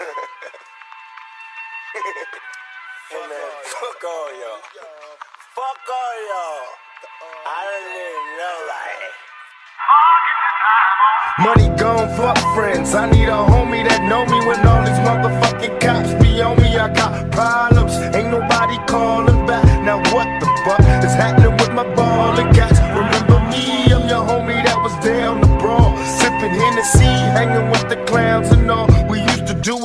hey man, fuck all y'all. Fuck all y'all. I don't even know like. Money gone, fuck friends. I need a homie that know me when all these motherfucking cops be on me. I got problems, ain't nobody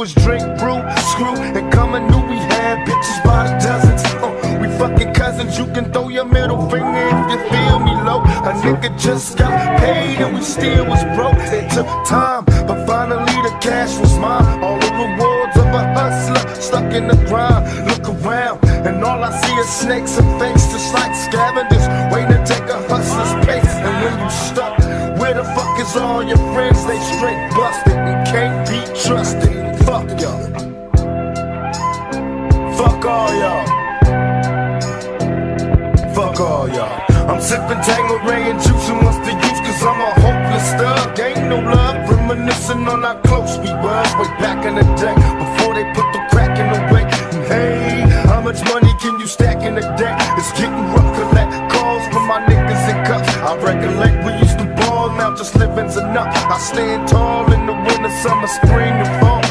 was drink, brew, screw, and come knew we had bitches by dozens. Uh, we fucking cousins. You can throw your middle finger if you feel me low. A nigga just got paid and we still was broke. It took time, but finally the cash was mine. All the rewards of a hustler stuck in the grind. Look around, and all I see is snakes and fakes, just like scavengers waiting to take a hustler's pace. And when you stuck, where the fuck is all your friends? They straight busted and can't be trusted. Fuck y'all. Fuck all y'all. Fuck all y'all. I'm sipping Tanqueray and juicing what's the use? Cause I'm a hopeless thug. Ain't no love, reminiscing on how close we was way back in the day before they put the crack in the way. And hey, how much money can you stack in a day? It's getting rough, collect calls from my niggas in cups. I recollect we used to ball, now just living's enough. I stand tall in the winter, summer, spring, and fall.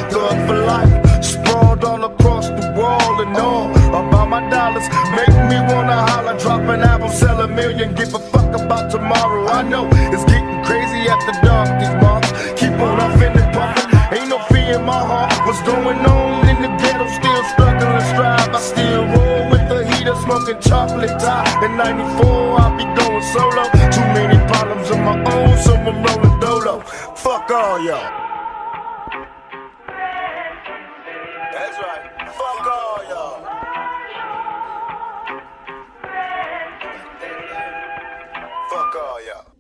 Dollars, make me wanna holler, drop an album, sell a million, give a fuck about tomorrow. I know it's getting crazy after dark, these marks keep on huffing and puffing. Ain't no fear in my heart. What's going on in the ghetto? Still struggling, strive. I still roll with the heater, smoking chocolate top. In '94, I'll be going solo. Too many problems of my own, so I'm rolling dolo. Fuck all y'all. Y'all.